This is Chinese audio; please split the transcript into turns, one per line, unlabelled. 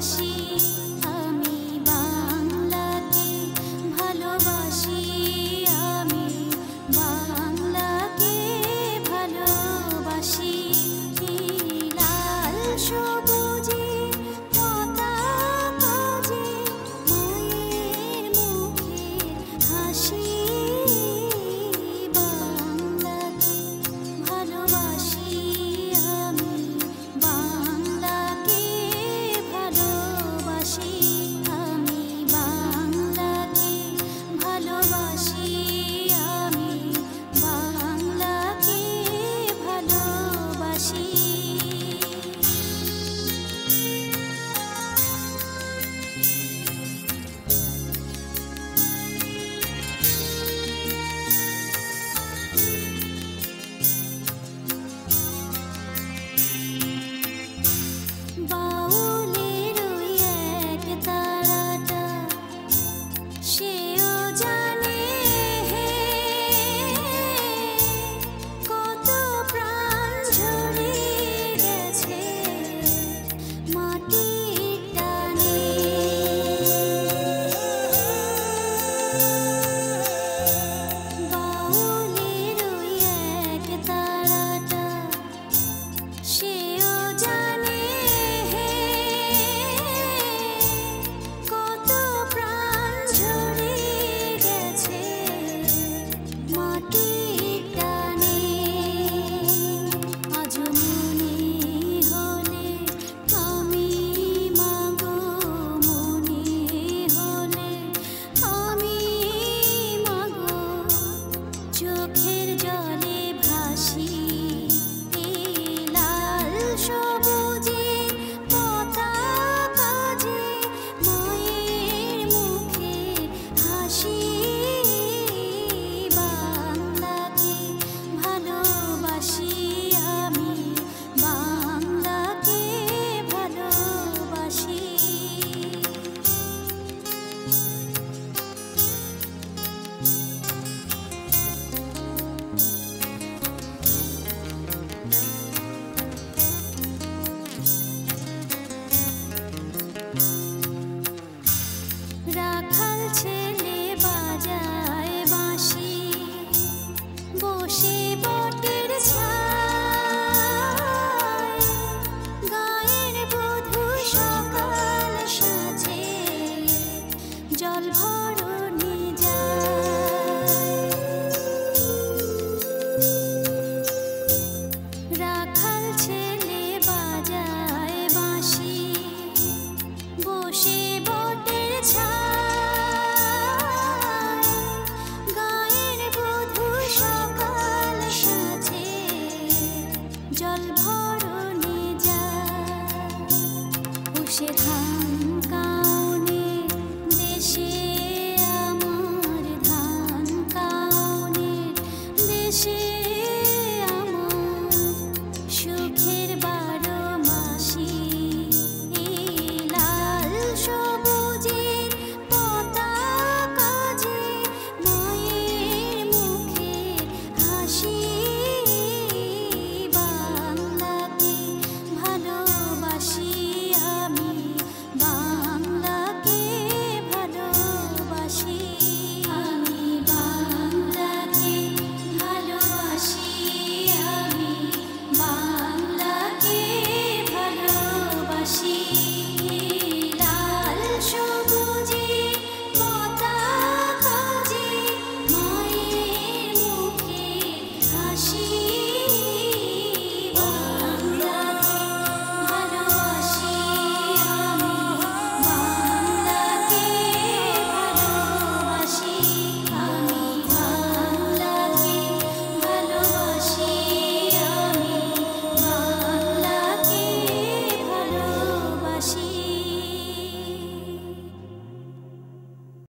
心。